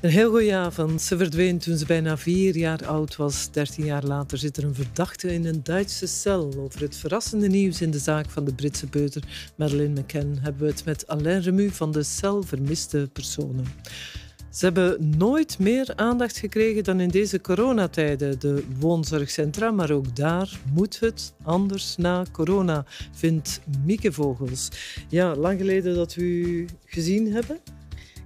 Een heel goede avond. Ze verdween toen ze bijna vier jaar oud was. Dertien jaar later zit er een verdachte in een Duitse cel. Over het verrassende nieuws in de zaak van de Britse peuter Madeleine McCann hebben we het met Alain Remu van de cel Vermiste Personen. Ze hebben nooit meer aandacht gekregen dan in deze coronatijden. De woonzorgcentra, maar ook daar moet het anders na corona, vindt Mieke Vogels. Ja, lang geleden dat we u gezien hebben.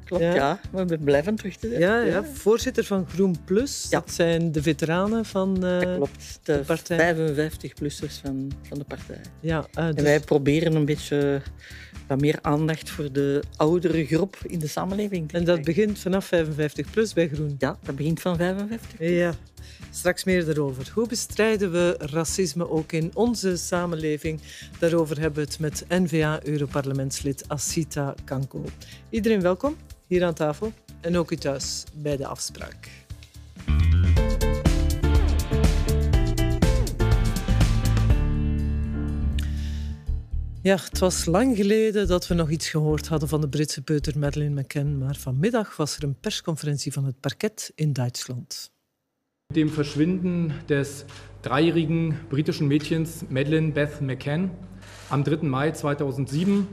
Klopt, ja. We blijven terug te. Ja, ja, voorzitter van Groen Plus. Dat zijn de veteranen van Dat klopt. De, partij. 55-plussers van, van de partij. Ja, eh, dus- En wij proberen een beetje wat meer aandacht voor de oudere groep in de samenleving te en dat begint vanaf 55 plus bij Groen. Ja, dat begint van 55. Ja, straks meer daarover. Hoe bestrijden we racisme ook in onze samenleving? Daarover hebben we het met N-VA-Europarlementslid Asita Kanko. Iedereen welkom hier aan tafel en ook u thuis bij de afspraak. Ja, het was lang geleden dat we nog iets gehoord hadden van de Britse peuter Madeleine McCann, maar vanmiddag was er een persconferentie van het parket in Duitsland. dem Verschwinden des dreijährigen britischen Mädchens Madeleine Beth McCann am 3. Mai 2007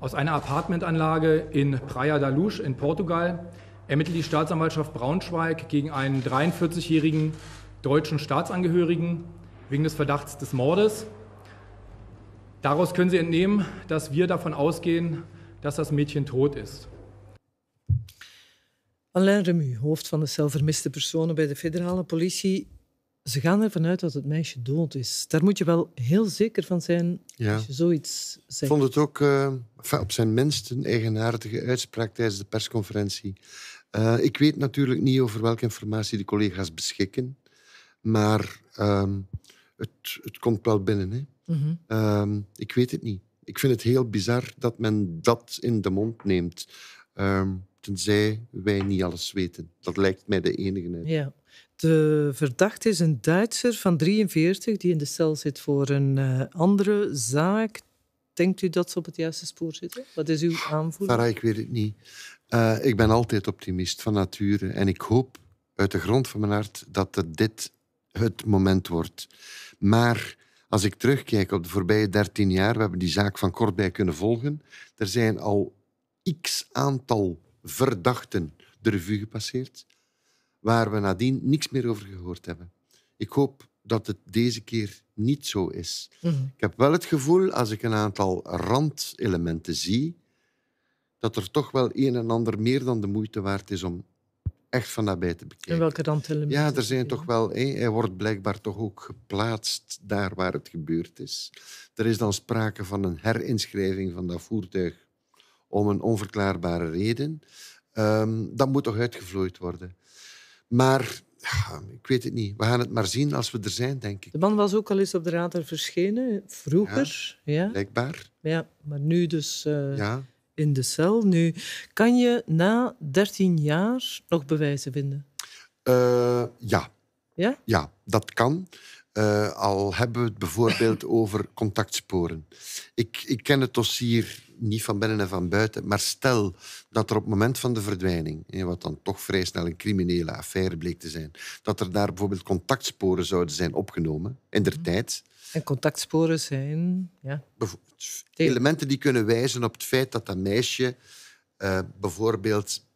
aus einer Apartmentanlage in Praia da Luz in Portugal ermittelt die Staatsanwaltschaft Braunschweig gegen einen 43-jährigen deutschen Staatsangehörigen wegen des Verdachts des Mordes. Daraus können Sie entnehmen, dass wir davon ausgehen, dass das Mädchen tot ist. Alain Remu, hoofd van de cel vermiste personen bij de federale politie. Ze gaan ervan uit dat het meisje dood is. Daar moet je wel heel zeker van zijn Ja. als je zoiets Ik zegt. vond het ook eh, op zijn minst een eigenaardige uitspraak tijdens de persconferentie. Eh, ik weet natuurlijk niet over welke informatie de collega's beschikken, maar ehm, het, het komt wel binnen. Hè. Mhm. Ehm, ik weet het niet. Ik vind het heel bizar dat men dat in de mond neemt. Ehm, tenzij wij niet alles weten. Dat lijkt mij de enige. uit. Ja. De verdachte is een Duitser van 43 die in de cel zit voor een eh, andere zaak. Denkt u dat ze op het juiste spoor zitten? Wat is uw aanvoering? Farah, ik weet het niet. Eh, ik ben altijd optimist van nature. En ik hoop uit de grond van mijn hart dat dit het moment wordt. Maar als ik terugkijk op de voorbije dertien jaar, we hebben die zaak van kortbij kunnen volgen. Er zijn al x aantal verdachten de revue gepasseerd, waar we nadien niks meer over gehoord hebben. Ik hoop dat het deze keer niet zo is. Mhm. Ik heb wel het gevoel, als ik een aantal randelementen zie, dat er toch wel een en ander meer dan de moeite waard is om echt van nabij te En bekijken. welke randelementen? Ja, er zijn toch wel... hé, hij wordt blijkbaar toch ook geplaatst daar waar het gebeurd is. Er is dan sprake van een herinschrijving van dat voertuig om een onverklaarbare reden. Ehm, dat moet toch uitgevlooid worden. Maar ja, ik weet het niet. We gaan het maar zien als we er zijn, denk ik. De man was ook al eens op de radar verschenen, vroeger. Ja, ja. Blijkbaar. maar nu dus eh, Ja. in de cel. Nu, kan je na 13 jaar nog bewijzen vinden? Eh, ja. Ja? Ja, dat kan. Eh, al hebben we het bijvoorbeeld over contactsporen. Ik, ik ken het dossier niet van binnen en van buiten, maar stel dat er op het moment van de verdwijning, wat dan toch vrij snel een criminele affaire bleek te zijn, dat er daar bijvoorbeeld contactsporen zouden zijn opgenomen in der tijd. En contactsporen zijn... Ja. Elementen die kunnen wijzen op het feit dat dat meisje eh, bijvoorbeeld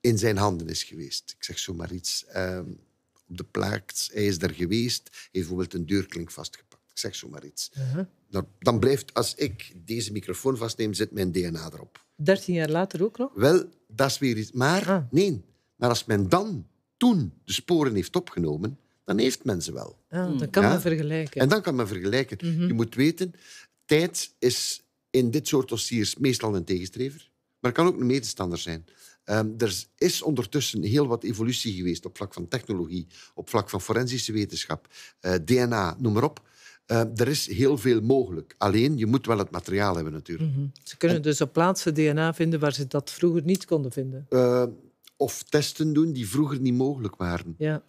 in zijn handen is geweest. Ik zeg zomaar iets. ehm, op de plaats, hij is daar geweest, heeft bijvoorbeeld een deurklink vastgepakt. Zeg zomaar iets. Uh-huh. Dan, dan blijft, als ik deze microfoon vastneem, zit mijn DNA erop. 13 jaar later ook nog? Wel, dat is weer iets. Maar Ah. nee, maar als men dan toen de sporen heeft opgenomen, dan heeft men ze wel. Ja, dan kan Ja. men vergelijken. En dan kan men vergelijken. Je moet weten, tijd is in dit soort dossiers meestal een tegenstrever, maar het kan ook een medestander zijn. Ehm, er is ondertussen heel wat evolutie geweest op vlak van technologie, op vlak van forensische wetenschap, eh, DNA, noem maar op. Eh, er is heel veel mogelijk. Alleen, je moet wel het materiaal hebben natuurlijk. Mhm. Ze kunnen dus op plaatsen DNA vinden waar ze dat vroeger niet konden vinden. Eh, of testen doen die vroeger niet mogelijk waren. Ja.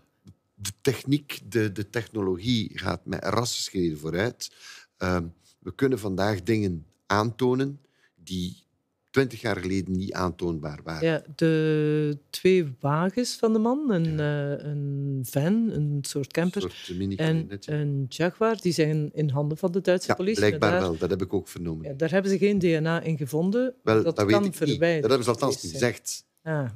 de techniek, de, de technologie gaat met rassenschreden vooruit. Ehm, we kunnen vandaag dingen aantonen die twintig jaar geleden niet aantoonbaar waren. Ja, de twee wagens van de man, een, eh, een van, een soort camper, Een soort mini en een Jaguar, die zijn in handen van de Duitse Ja, politie. blijkbaar daar, wel. Dat heb ik ook vernomen. Ja, daar hebben ze geen DNA in gevonden. wel, dat, dat, kan weet ik niet. Dat hebben ze althans niet gezegd. Ah.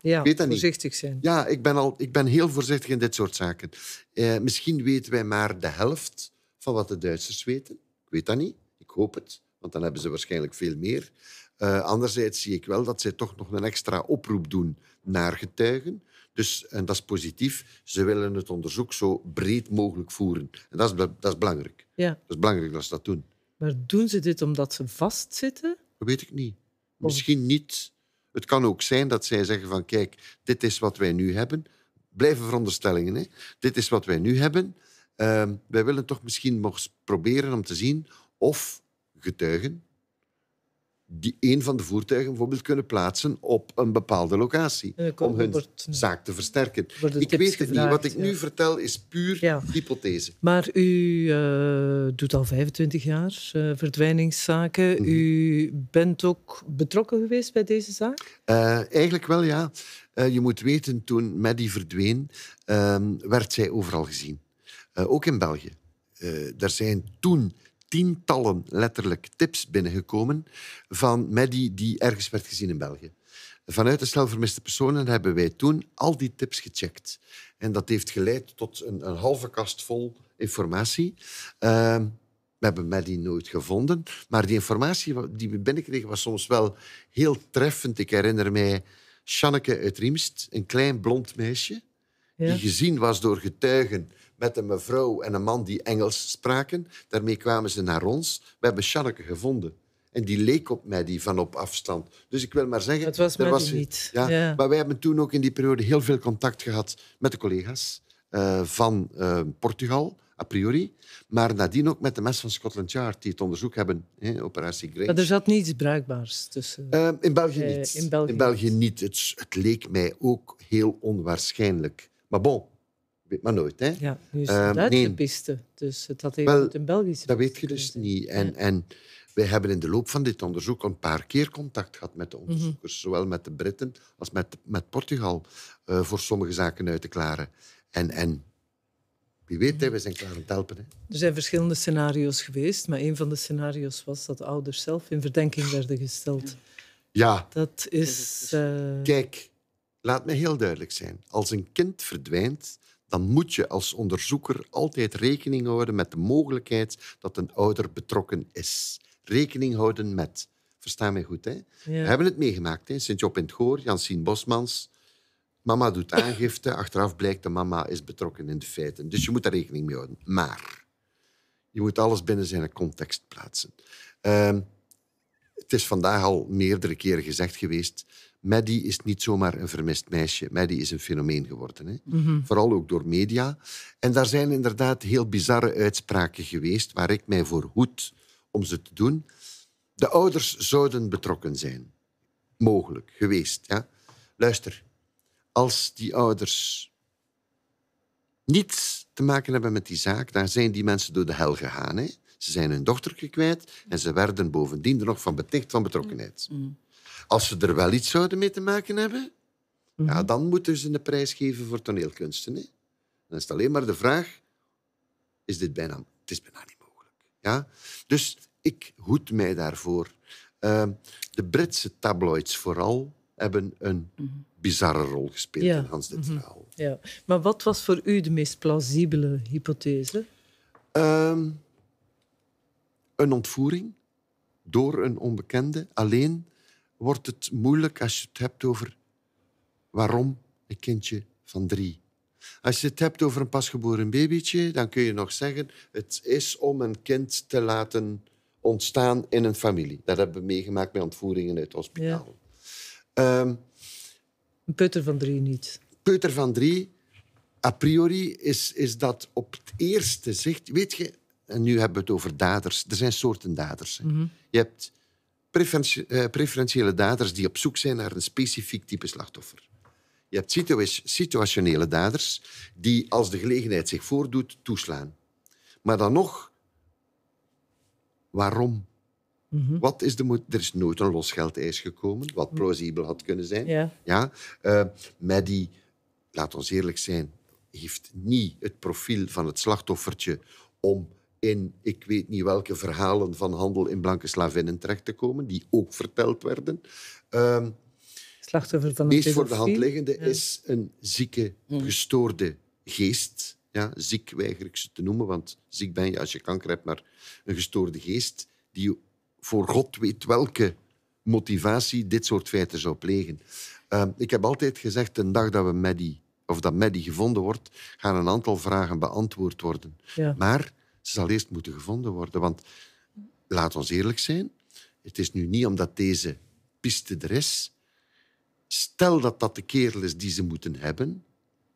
Ja, weet dat niet. voorzichtig zijn. Ja, ik ben, al, ik ben heel voorzichtig in dit soort zaken. Eh, misschien weten wij maar de helft van wat de Duitsers weten. Ik weet dat niet. Ik hoop het, want dan hebben ze waarschijnlijk veel meer. Eh, anderzijds zie ik wel dat zij toch nog een extra oproep doen naar getuigen. Dus, en dat is positief. Ze willen het onderzoek zo breed mogelijk voeren. En dat is, dat is belangrijk. Ja, Dat is belangrijk dat ze dat doen. maar doen ze dit omdat ze vastzitten? Dat weet ik niet. Misschien niet. Het kan ook zijn dat zij zeggen van kijk, dit is wat wij nu hebben. Blijven veronderstellingen. Hè? Dit is wat wij nu hebben. Ehm, wij willen toch misschien nog proberen om te zien of getuigen die een van de voertuigen bijvoorbeeld kunnen plaatsen op een bepaalde locatie. Om hun wordt- zaak te versterken. Ik weet het niet. Wat ik ja. nu vertel is puur Ja. hypothese. Maar u eh, doet al 25 jaar eh, verdwijningszaken. Mhm. U bent ook betrokken geweest bij deze zaak? Eh, eigenlijk wel, ja. Je moet weten, toen Maddie verdween, ehm, werd zij overal gezien. Ook in België. Er zijn toen tientallen letterlijk tips binnengekomen van Maddie die ergens werd gezien in België. Vanuit de stel vermiste personen hebben wij toen al die tips gecheckt. En dat heeft geleid tot een, een halve kast vol informatie. Ehm, we hebben Maddie nooit gevonden, maar die informatie die we binnenkregen was soms wel heel treffend. Ik herinner mij Shanneke uit Riemst, een klein blond meisje, Ja. die gezien was door getuigen met een mevrouw en een man die Engels spraken. Daarmee kwamen ze naar ons. We hebben Shanneke gevonden. En die leek op mij, die van op afstand. Dus ik wil maar zeggen... Het was er niet. Ja, Ja. Maar wij hebben toen ook in die periode heel veel contact gehad met de collega's eh, van eh, Portugal, a priori. Maar nadien ook met de mensen van Scotland Yard, die het onderzoek hebben, hè, operatie Grace. Maar er zat niets bruikbaars tussen. Eh, in België niet. in België niet. Het, het leek mij ook heel onwaarschijnlijk. Maar bon, weet maar nooit. Hè? ja, nu is het Duitse nee. piste. Dus het had even Wel, goed Belgische Dat weet piste je dus zijn. niet. En, Ja. en wij hebben in de loop van dit onderzoek een paar keer contact gehad met de Mhm. onderzoekers, zowel met de Britten als met, met Portugal, eh, voor sommige zaken uit te klaren. En, en wie weet, Mhm. hè, we zijn klaar om te helpen. Hè. Er zijn verschillende scenario's geweest, maar een van de scenario's was dat ouders zelf in verdenking werden gesteld. Ja, Dat is... eh, Kijk, laat me heel duidelijk zijn. Als een kind verdwijnt, dan moet je als onderzoeker altijd rekening houden met de mogelijkheid dat een ouder betrokken is. Rekening houden met. Versta mij goed, hè? ja. We hebben het meegemaakt. hè? Sint-Job in het Goor, Jansien Bosmans. Mama doet aangifte. Achteraf blijkt de mama is betrokken in de feiten. Dus je moet daar rekening mee houden. Maar je moet alles binnen zijn context plaatsen. Ehm, het is vandaag al meerdere keren gezegd geweest. Maddie is niet zomaar een vermist meisje. Maddie is een fenomeen geworden. Hè? Vooral ook door media. En daar zijn inderdaad heel bizarre uitspraken geweest waar ik mij voor hoed om ze te doen. De ouders zouden betrokken zijn. Mogelijk, geweest. Ja? Luister, als die ouders niets te maken hebben met die zaak, dan zijn die mensen door de hel gegaan. Hè? Ze zijn hun dochter kwijt en ze werden bovendien er nog van beticht van betrokkenheid. Als ze er wel iets zouden mee te maken hebben, ja, dan moeten ze een prijs geven voor toneelkunsten. Hè? Dan is het alleen maar de vraag, is dit bijna... Het is bijna niet mogelijk. Ja? Dus ik hoed mij daarvoor. Ehm, de Britse tabloids vooral hebben een bizarre rol gespeeld Ja. in Hans dit verhaal. Ja. Maar wat was voor u de meest plausibele hypothese? Ehm, een ontvoering door een onbekende. Alleen wordt het moeilijk als je het hebt over waarom een kindje van drie. Als je het hebt over een pasgeboren babytje, dan kun je nog zeggen het is om een kind te laten ontstaan in een familie. Dat hebben we meegemaakt bij ontvoeringen uit het hospitaal. Ehm, Een putter van drie niet. Peuter van Drie, a priori is, is dat op het eerste zicht... Weet je, en nu hebben we het over daders. Er zijn soorten daders. hè. Je hebt preferentiële daders die op zoek zijn naar een specifiek type slachtoffer. Je hebt situa- situationele daders die, als de gelegenheid zich voordoet, toeslaan. Maar dan nog, waarom? Mhm. Wat is de er is nooit een losgeldeis gekomen, wat plausibel had kunnen zijn. Ja. Ja, eh, Maddie, laat ons eerlijk zijn, heeft niet het profiel van het slachtoffertje om in ik weet niet welke verhalen van handel in blanke slavinnen terecht te komen, die ook verteld werden. Ehm, Slachtoffer van het meest voor de hand liggende Ja. is een zieke, gestoorde geest. Ja, ziek weiger ik ze te noemen, want ziek ben je als je kanker hebt, maar een gestoorde geest die voor God weet welke motivatie dit soort feiten zou plegen. Ehm, ik heb altijd gezegd, de dag dat we Maddie, of dat Maddie gevonden wordt, gaan een aantal vragen beantwoord worden. Ja. Maar ze zal eerst moeten gevonden worden, want laat ons eerlijk zijn, het is nu niet omdat deze piste er is. Stel dat dat de kerel is die ze moeten hebben,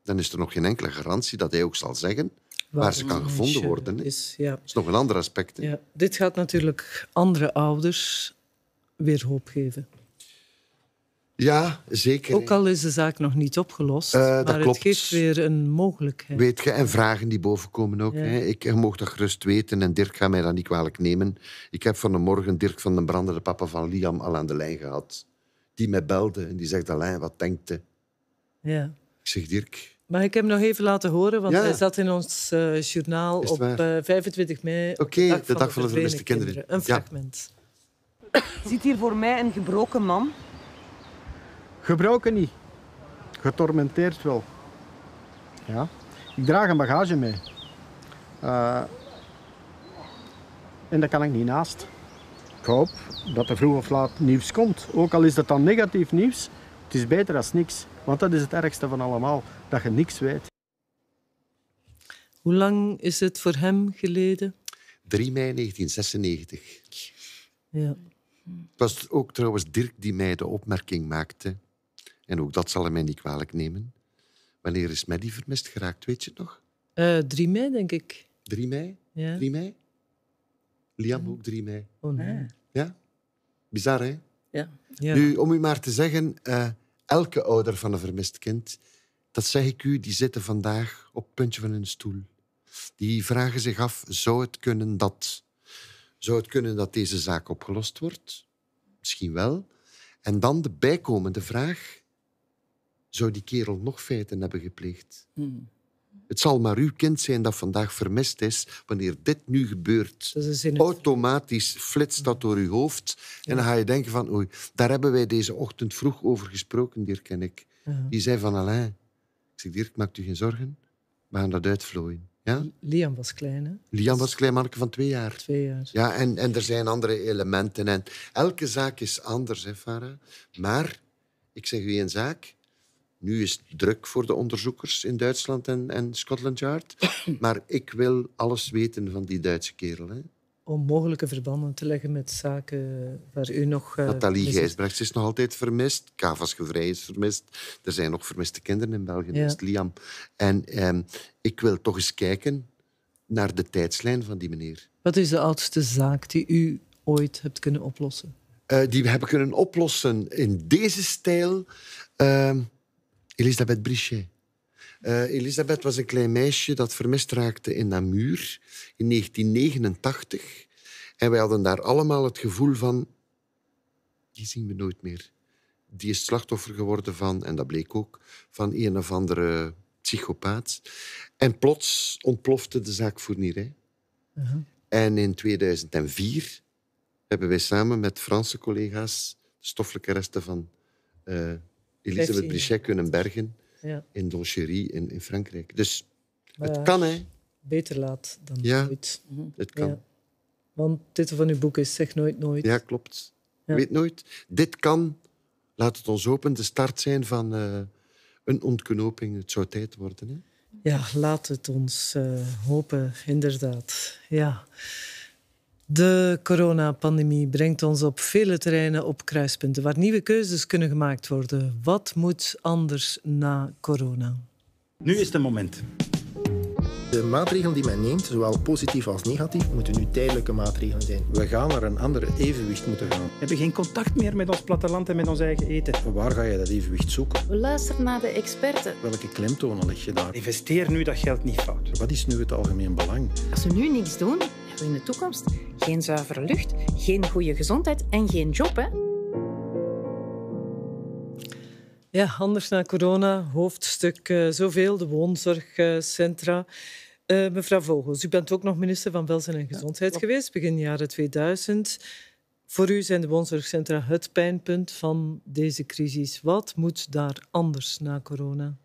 dan is er nog geen enkele garantie dat hij ook zal zeggen waar ze kan gevonden worden. Is, ja. Dat is nog een ander aspect. Ja. Dit gaat natuurlijk andere ouders weer hoop geven. Ja, zeker. Ook al is de zaak nog niet opgelost, Eh, dat maar het klopt. geeft weer een mogelijkheid. Weet je, en vragen die bovenkomen ook. Ja. Hè. Ik je mag dat gerust weten en Dirk gaat mij dat niet kwalijk nemen. Ik heb van de morgen Dirk van den Brander, de papa van Liam, al aan de lijn gehad. Die mij belde en die zegt, Alain, wat denkt je? Ja. Ik zeg, Dirk, Maar ik heb hem nog even laten horen, want Ja. hij zat in ons eh, journaal het op waar? eh, 25 mei. Oké, de dag van de vermiste kinderen. Een Ja. fragment. Ziet hier voor mij een gebroken man. Gebroken niet. Getormenteerd wel. Ja. Ik draag een bagage mee. Eh, en daar kan ik niet naast. Ik hoop dat er vroeg of laat nieuws komt. Ook al is dat dan negatief nieuws, het is beter als niks. Want dat is het ergste van allemaal, dat je niks weet. Hoe lang is het voor hem geleden? 3 mei 1996. Ja. Het was ook trouwens Dirk die mij de opmerking maakte. En ook dat zal hij mij niet kwalijk nemen. Wanneer is Maddie vermist geraakt, weet je het nog? Eh 3 mei, denk ik. 3 mei? Ja. 3 mei? Liam ook 3 mei. Oh, nee. Ah, Ja? Bizar, hè? ja. Ja. Nu, om u maar te zeggen, eh, elke ouder van een vermist kind, dat zeg ik u, die zitten vandaag op het puntje van hun stoel. Die vragen zich af, zou het kunnen dat... Zou het kunnen dat deze zaak opgelost wordt? Misschien wel. En dan de bijkomende vraag, zou die kerel nog feiten hebben gepleegd? Hmm. Het zal maar uw kind zijn dat vandaag vermist is, wanneer dit nu gebeurt het... automatisch flitst dat door je hoofd. En dan ga je denken van, oei, daar hebben wij deze ochtend vroeg over gesproken, Dirk en ik. Die zei van, Alain, ik zeg, Dirk, maakt u geen zorgen. We gaan dat uitvlooien. Ja? Liam was klein, hè? Lian was klein manneke van twee jaar. Twee jaar. Ja, en, en er zijn andere elementen. En elke zaak is anders, hè, Farah. Maar, ik zeg u een zaak. Nu is het druk voor de onderzoekers in Duitsland en, en Scotland Yard. Maar ik wil alles weten van die Duitse kerel. Hè. Om mogelijke verbanden te leggen met zaken waar u nog... eh, Nathalie. Gijsbrechts is nog altijd vermist. Kavas Gevrij is vermist. Er zijn nog vermiste kinderen in België, Ja. dat is Liam. En ehm, ik wil toch eens kijken naar de tijdslijn van die meneer. Wat is de oudste zaak die u ooit hebt kunnen oplossen? Eh, die we hebben kunnen oplossen in deze stijl. ehm, Elisabeth Brichet. Eh, Elisabeth was een klein meisje dat vermist raakte in Namur in 1989. En wij hadden daar allemaal het gevoel van... Die zien we nooit meer. Die is slachtoffer geworden van, en dat bleek ook, van een of andere psychopaat. En plots ontplofte de zaak Fournierij. En in 2004 hebben wij samen met Franse collega's de stoffelijke resten van eh, Elisabeth. Brichet kunnen bergen Ja, in Donchery in, in Frankrijk. Dus maar het kan, hè. beter laat dan Ja. nooit. Het kan. Ja. Want de titel van uw boek is Zeg nooit nooit. Ja, klopt. Ja. Weet nooit. Dit kan, laat het ons open, de start zijn van eh, een ontknoping. Het zou tijd worden. Hè? Ja, laat het ons eh, hopen, inderdaad. Ja. De coronapandemie brengt ons op vele terreinen op kruispunten waar nieuwe keuzes kunnen gemaakt worden. Wat moet anders na corona? Nu is het moment. De maatregelen die men neemt, zowel positief als negatief, moeten nu tijdelijke maatregelen zijn. We gaan naar een andere evenwicht moeten gaan. We hebben geen contact meer met ons platteland en met ons eigen eten. Waar ga je dat evenwicht zoeken? We luisteren naar de experten. Welke klemtonen leg je daar? Investeer nu dat geld niet fout. Wat is nu het algemeen belang? Als we nu niks doen, hebben we in de toekomst Geen zuivere lucht, geen goede gezondheid en geen job, hè? Ja, anders na corona, hoofdstuk uh, zoveel, de woonzorgcentra. Uh, mevrouw Vogels, u bent ook nog minister van Welzijn en Gezondheid ja, geweest, begin jaren 2000. Voor u zijn de woonzorgcentra het pijnpunt van deze crisis. Wat moet daar anders na corona?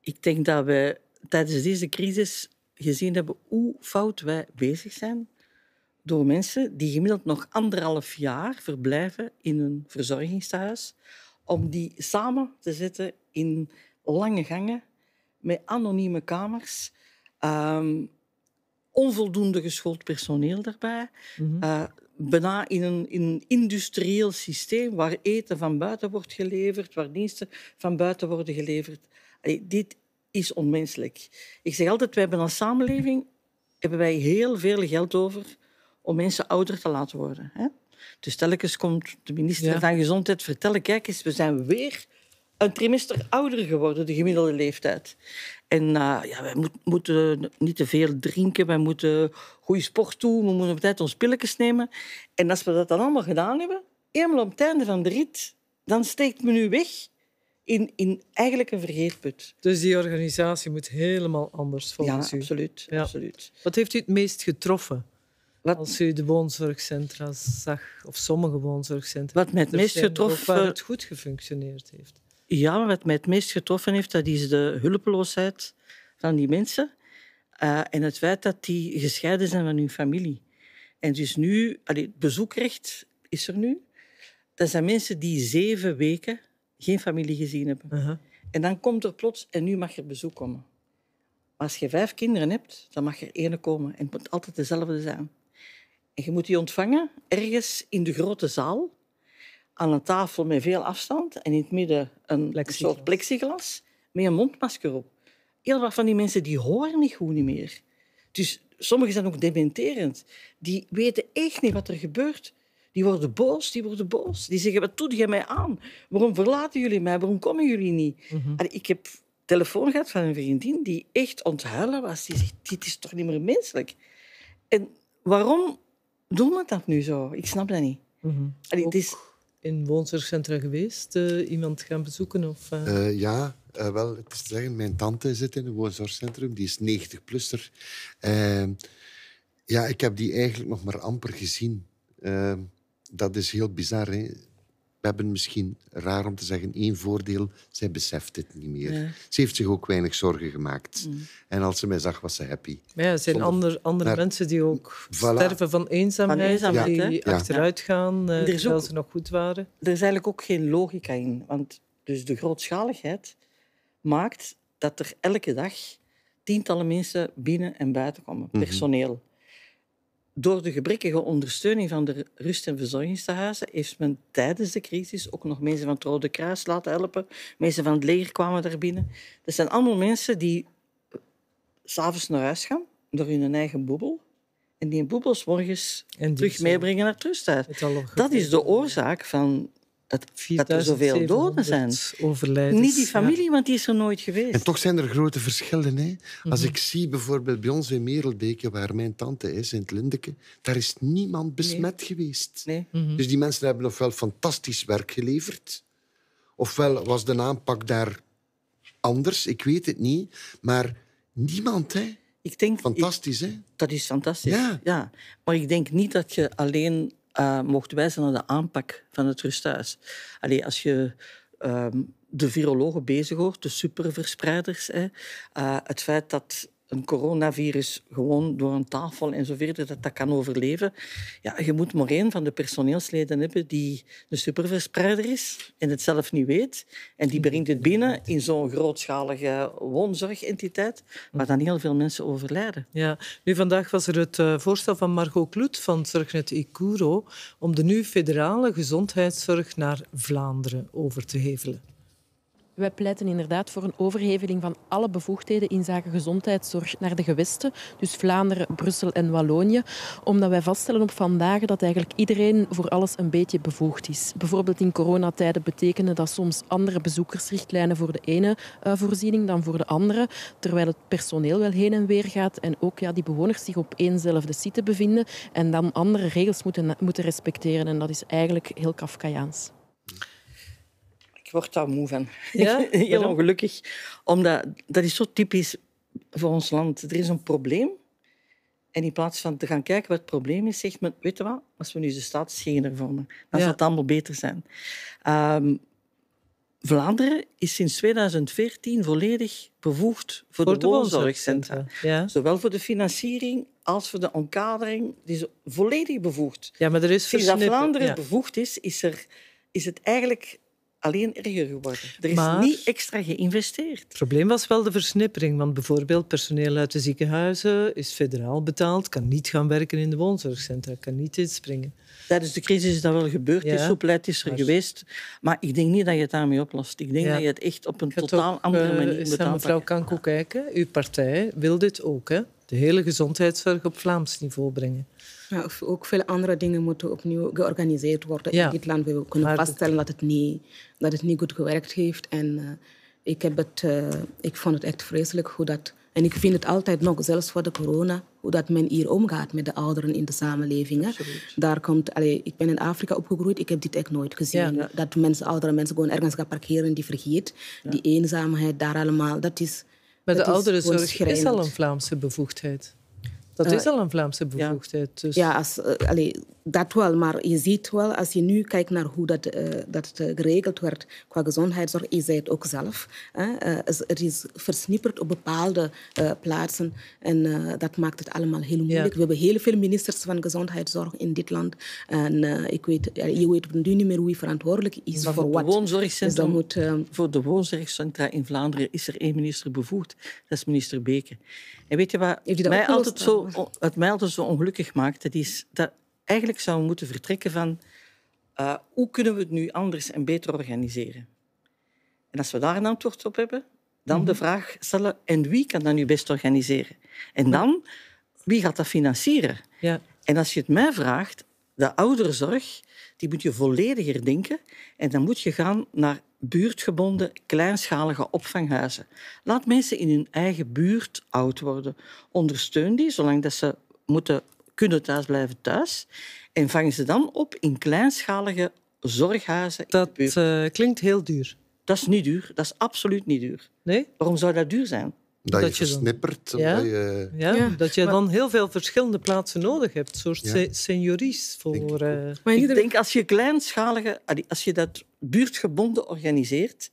Ik denk dat we tijdens deze crisis gezien hebben hoe fout wij bezig zijn door mensen die gemiddeld nog anderhalf jaar verblijven in een verzorgingstehuis, om die samen te zetten in lange gangen met anonieme kamers, um, onvoldoende geschoold personeel daarbij, mm -hmm. uh, bijna in een, in een industrieel systeem waar eten van buiten wordt geleverd, waar diensten van buiten worden geleverd. Allee, dit is onmenselijk. Ik zeg altijd, wij hebben als samenleving hebben wij heel veel geld over om mensen ouder te laten worden. Hè? Dus telkens komt de minister van Gezondheid vertellen, kijk eens, we zijn weer een trimester ouder geworden, de gemiddelde leeftijd. En uh, ja, wij moet, moeten niet te veel drinken, wij moeten goede sport doen, we moeten op tijd ons pilletjes nemen. En als we dat dan allemaal gedaan hebben, eenmaal op het einde van de rit, dan steekt men nu weg in, in eigenlijk een vergeetput. Dus die organisatie moet helemaal anders volgens ja, u? Absoluut, ja, absoluut. Wat heeft u het meest getroffen? Als u de woonzorgcentra zag, of sommige woonzorgcentra. Wat mij het meest getroffen... Waar het goed gefunctioneerd heeft. Ja, wat mij het meest getroffen heeft, dat is de hulpeloosheid van die mensen. Uh, en het feit dat die gescheiden zijn van hun familie. En dus nu, allee, het bezoekrecht is er nu. Dat zijn mensen die zeven weken geen familie gezien hebben. Uh -huh. En dan komt er plots, en nu mag er bezoek komen. Als je vijf kinderen hebt, dan mag er één komen. En het moet altijd dezelfde zijn. En je moet die ontvangen ergens in de grote zaal, aan een tafel met veel afstand en in het midden een, een soort plexiglas met een mondmasker op. Heel wat van die mensen die horen niet goed niet meer. Dus sommigen zijn ook dementerend. Die weten echt niet wat er gebeurt. Die worden boos, die worden boos. Die zeggen, wat doe je mij aan? Waarom verlaten jullie mij? Waarom komen jullie niet? Mm -hmm. Allee, ik heb telefoon gehad van een vriendin die echt onthuilen was. Die zegt, dit is toch niet meer menselijk? En waarom doen we dat nu zo? Ik snap dat niet. Mm -hmm. Allee, het is... in woonzorgcentra geweest, uh, iemand gaan bezoeken? Of, uh... Uh, ja, wel, het is te zeggen, mijn tante zit in een woonzorgcentrum. Die is 90-plusser. ja, ik heb die eigenlijk nog maar amper gezien. dat is heel bizar. Hè? We hebben misschien, raar om te zeggen, één voordeel. Zij beseft het niet meer. Ja. Ze heeft zich ook weinig zorgen gemaakt. Mm. En als ze mij zag, was ze happy. Maar ja, er zijn Zonder, ander, andere mensen die ook voilà. sterven van eenzaamheid. Van eenzaamheid die ja. achteruit gaan, uh, terwijl ook, ze nog goed waren. Er is eigenlijk ook geen logica in. Want dus de grootschaligheid maakt dat er elke dag tientallen mensen binnen en buiten komen. Mm -hmm. Door de gebrekkige ondersteuning van de rust- en verzorgingstehuizen heeft men tijdens de crisis ook nog mensen van het Rode Kruis laten helpen. Mensen van het leger kwamen daar binnen. Dat zijn allemaal mensen die s'avonds naar huis gaan, door hun eigen boebel. En die boebels morgens terug meebrengen naar het rusthuis. Dat is de oorzaak van dat, dat er zoveel doden zijn. Niet die familie, ja. want die is er nooit geweest. En toch zijn er grote verschillen. Hè? Als mm-hmm. ik zie bijvoorbeeld bij ons in Merelbeke, waar mijn tante is, in het Lindeke, daar is niemand besmet nee. geweest. Nee. Mm-hmm. Dus die mensen hebben ofwel fantastisch werk geleverd, ofwel was de aanpak daar anders, ik weet het niet. Maar niemand, hè? Ik denk, fantastisch, ik, hè? Dat is fantastisch, ja. ja. Maar ik denk niet dat je alleen uh, mocht wijzen naar de aanpak van het rusthuis. Allee, als je uh, de virologen bezig hoort, de superverspreiders, hè, uh, het feit dat een coronavirus gewoon door een tafel en zo verder dat dat kan overleven. Ja, je moet maar één van de personeelsleden hebben die de superverspreider is en het zelf niet weet. En die brengt het binnen in zo'n grootschalige woonzorgentiteit, waar dan heel veel mensen overlijden. Ja, nu vandaag was er het uh, voorstel van Margot Kloet van Zorgnet Icuro om de nu federale gezondheidszorg naar Vlaanderen over te hevelen. Wij pleiten inderdaad voor een overheveling van alle bevoegdheden in zaken gezondheidszorg naar de gewesten, dus Vlaanderen, Brussel en Wallonië, omdat wij vaststellen op vandaag dat eigenlijk iedereen voor alles een beetje bevoegd is. Bijvoorbeeld in coronatijden betekenen dat soms andere bezoekersrichtlijnen voor de ene uh, voorziening dan voor de andere, terwijl het personeel wel heen en weer gaat en ook ja, die bewoners zich op éénzelfde site bevinden en dan andere regels moeten, moeten respecteren. En dat is eigenlijk heel Kafkaiaans. Ik word daar moe van. Ja? Heel ongelukkig. Omdat dat is zo typisch voor ons land. Er is een probleem. En in plaats van te gaan kijken wat het probleem is, zegt men, weet je wat, als we nu de staatsgenen vormen, dan zal het allemaal beter zijn. Um, Vlaanderen is sinds 2014 volledig bevoegd voor, voor de, de woonzorgcentra. Ja. Zowel voor de financiering als voor de omkadering. Die is volledig bevoegd. Ja, maar er is Sinds dat Vlaanderen bevoegd is, is, er, is het eigenlijk alleen erger geworden. Er is niet extra geïnvesteerd. Het probleem was wel de versnippering. Want bijvoorbeeld personeel uit de ziekenhuizen is federaal betaald, kan niet gaan werken in de woonzorgcentra, kan niet inspringen. Tijdens de crisis is dat wel gebeurd. Ja. Die soepelheid is er geweest. Maar ik denk niet dat je het daarmee oplost. Ik denk dat je het echt op een totaal andere manier uh, moet aanpakken. Mevrouw Kanko kijken. Uw partij wil dit ook, hè? De hele gezondheidszorg op Vlaams niveau brengen. Ja, ook veel andere dingen moeten opnieuw georganiseerd worden in dit land. We kunnen vaststellen dat het, niet, dat het niet goed gewerkt heeft. En uh, ik, heb het, uh, ik vond het echt vreselijk hoe dat... En ik vind het altijd nog, zelfs voor de corona, hoe dat men hier omgaat met de ouderen in de samenleving. Hè. Daar komt, allee, ik ben in Afrika opgegroeid, ik heb dit echt nooit gezien. Ja. Dat mensen, oudere mensen gewoon ergens gaan parkeren die vergeet. Die eenzaamheid daar allemaal, dat is... Maar de ouderenzorg is al een Vlaamse bevoegdheid. Dat is al een Vlaamse bevoegdheid. Ja, dus. ja als, uh, dat wel. Maar je ziet wel, als je nu kijkt naar hoe dat, uh, dat geregeld werd qua gezondheidszorg, je zei het ook zelf. Uh, het is versnipperd op bepaalde plaatsen. En dat maakt het allemaal heel moeilijk. We hebben heel veel ministers van gezondheidszorg in dit land. En ik weet, je weet nu niet meer wie verantwoordelijk is maar voor, wat. Woonzorgcentra, dus moet, voor de woonzorgcentra in Vlaanderen is er één minister bevoegd. Dat is minister Beke. En weet je wat mij altijd zo, wat mij altijd zo ongelukkig maakt? Dat is dat eigenlijk zouden we moeten vertrekken van uh, hoe kunnen we het nu anders en beter organiseren? En als we daar een antwoord op hebben, dan de mhm. vraag stellen, en wie kan dat nu best organiseren? En dan, wie gaat dat financieren? Ja. En als je het mij vraagt, de ouderenzorg, die moet je vollediger denken. En dan moet je gaan naar buurtgebonden, kleinschalige opvanghuizen. Laat mensen in hun eigen buurt oud worden. Ondersteun die, zolang dat ze moeten kunnen thuisblijven thuis. En vangen ze dan op in kleinschalige zorghuizen. Dat uh, klinkt heel duur. Dat is niet duur. Dat is absoluut niet duur. Nee? Waarom zou dat duur zijn? Dat, je versnippert. Ja? Dat je, ja, ja. dat je dan heel veel verschillende plaatsen nodig hebt. Een soort ja. seniories voor... Uh... Maar ik denk, als je kleinschalige... Als je dat buurtgebonden organiseert,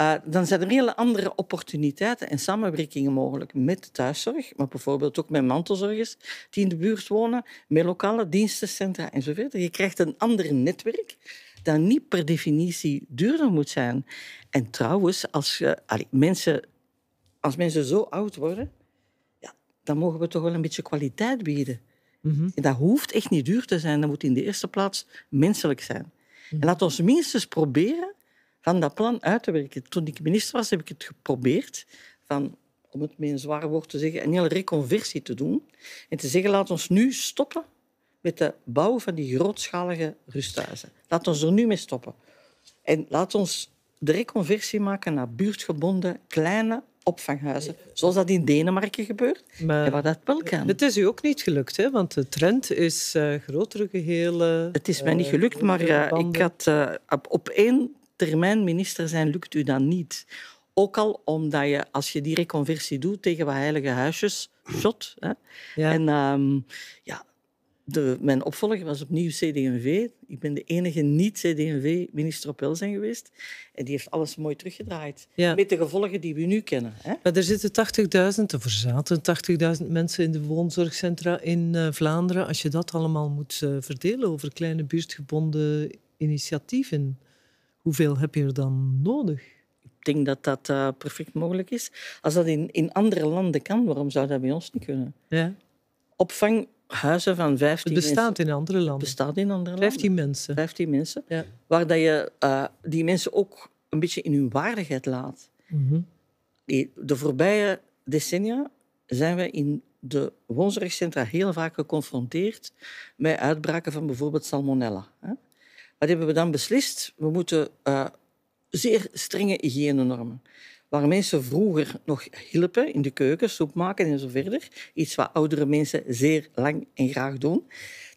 uh, dan zijn er hele andere opportuniteiten en samenwerkingen mogelijk met de thuiszorg, maar bijvoorbeeld ook met mantelzorgers die in de buurt wonen, met lokale dienstencentra enzovoort. Je krijgt een ander netwerk dat niet per definitie duurder moet zijn. En trouwens, als, je, allee, mensen, als mensen zo oud worden, ja, dan mogen we toch wel een beetje kwaliteit bieden. Mm -hmm. En dat hoeft echt niet duur te zijn, dat moet in de eerste plaats menselijk zijn. En laat ons minstens proberen van dat plan uit te werken. Toen ik minister was, heb ik het geprobeerd van, om het met een zwaar woord te zeggen, een hele reconversie te doen. En te zeggen, laat ons nu stoppen met de bouw van die grootschalige rusthuizen. Laat ons er nu mee stoppen. En laat ons de reconversie maken naar buurtgebonden, kleine opvanghuizen. Zoals dat in Denemarken gebeurt. Maar en waar dat wel kan. Het is u ook niet gelukt, hè? want de trend is uh, grotere gehelen. Het is mij niet gelukt, uh, maar uh, ik had op, op één termijn minister zijn, lukt u dat niet. Ook al omdat je, als je die reconversie doet tegen wat heilige huisjes, shot. Hè? Ja. En um, ja, de, mijn opvolger was opnieuw CD&V. Ik ben de enige niet-CD&V-minister op welzijn geweest. En die heeft alles mooi teruggedraaid. Ja. Met de gevolgen die we nu kennen. Hè? Maar er zitten 80.000, of er zaten 80.000 mensen in de woonzorgcentra in uh, Vlaanderen. Als je dat allemaal moet uh, verdelen over kleine buurtgebonden initiatieven, hoeveel heb je er dan nodig? Ik denk dat dat uh, perfect mogelijk is. Als dat in, in andere landen kan, waarom zou dat bij ons niet kunnen? Ja. Opvang huizen van 15 Het bestaat in andere landen. bestaat in andere 15 mensen. 15 mensen. Ja. Waar dat je uh, die mensen ook een beetje in hun waardigheid laat. Mhm. De voorbije decennia zijn we in de woonzorgcentra heel vaak geconfronteerd met uitbraken van bijvoorbeeld salmonella. Wat hebben we dan beslist? We moeten uh, zeer strenge hygiënenormen. Waar mensen vroeger nog hielpen in de keuken, soep maken en zo verder, iets wat oudere mensen zeer lang en graag doen,